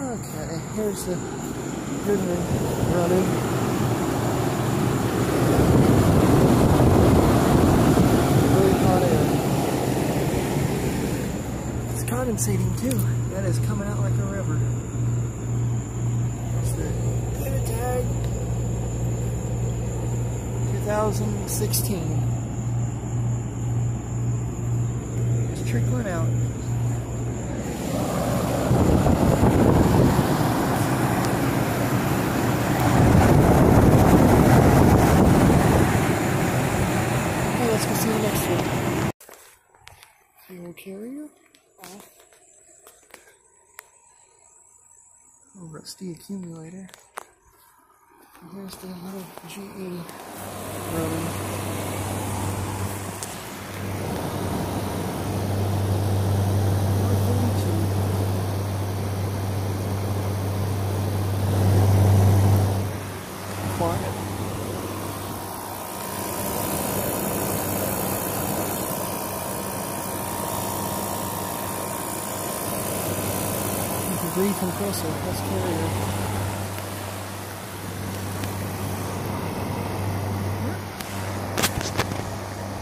Okay, here's the Goodman running. Condensating too. That is coming out like a river. That's the data tag. 2016. It's trickling out. Okay, let's go see oh, the next one. Fuel carrier off. A rusty accumulator. And here's the little GE running. Gree compressor. That's carrier.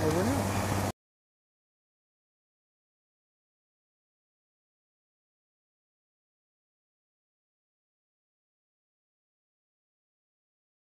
Over now.